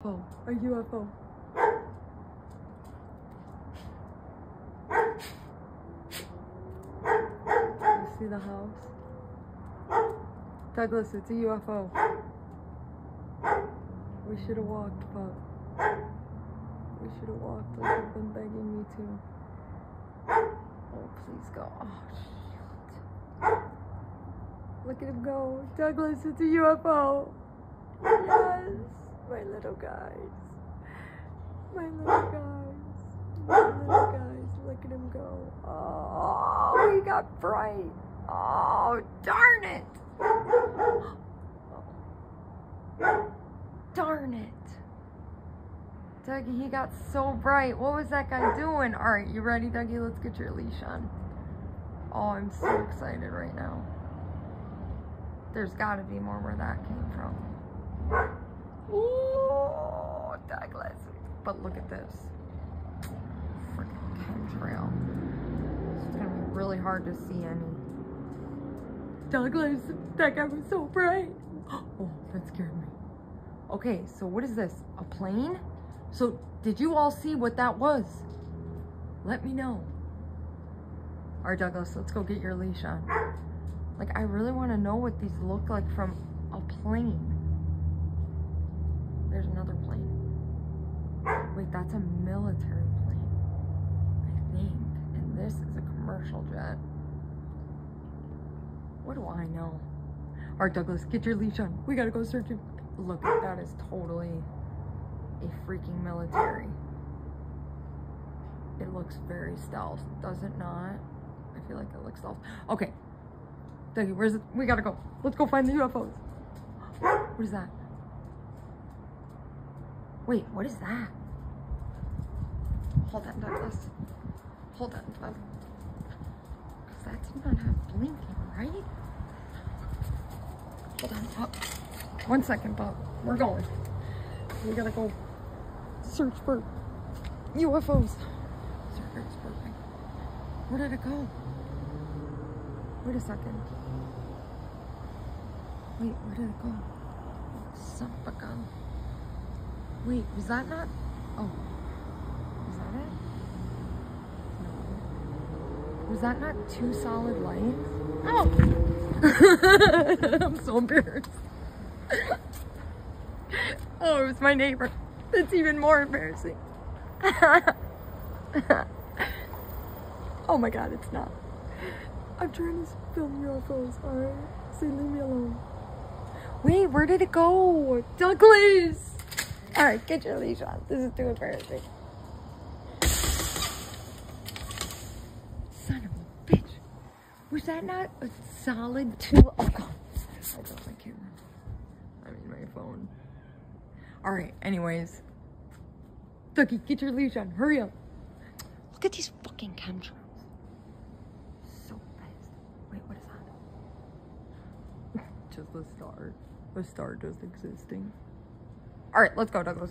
UFO. A UFO. You see the house? Douglas, it's a UFO. We should have walked, but We should have walked like you've been begging me to. Oh, please go. Oh, shoot. Look at him go. Douglas, it's a UFO. Yes, my little guys. My little guys. My little guys. Look at him go. Oh, he got bright. Oh, darn it. Darn it. Dougie, he got so bright. What was that guy doing? All right, you ready, Dougie? Let's get your leash on. Oh, I'm so excited right now. There's got to be more where that came from. Ooh, Douglas. But look at this. Freaking chemtrail. It's to be really hard to see any. Douglas, that guy was so bright. Oh, that scared me. Okay, so what is this? A plane? So, did you all see what that was? Let me know. All right, Douglas, let's go get your leash on. Like, I really want to know what these look like from a plane. There's another plane. Wait, that's a military plane, I think. And this is a commercial jet. What do I know? All right, Douglas, get your leash on. We gotta go searching. Look, that is totally a freaking military. It looks very stealth, does it not? I feel like it looks stealth. Okay, Dougie, where's it? We gotta go. Let's go find the UFOs. What is that? Wait, what is that? Hold on, Douglas. Hold on, Doug. Because that did not have blinking, right? Hold on, Pop. One second, Pop. We're going. We gotta go search for UFOs. Circuit's perfect. Where did it go? Wait a second. Wait, where did it go? Of gun. Wait, was that not? Oh. Was that it? No. Was that not two solid lights? Oh! I'm so embarrassed. oh, it was my neighbor. That's even more embarrassing. oh my god, it's not. I'm trying to film UFOs, alright? Say, leave me alone. Wait, where did it go? Douglas! Alright, get your leash on. This is too embarrassing. Son of a bitch. Was that not a solid two? Oh god. I dropped my camera. I mean my phone. Alright, anyways. Dougie, get your leash on. Hurry up. Look at these fucking chemtrails. So pissed. Wait, what is that? just a star. A star just existing. Alright, let's go, Douglas.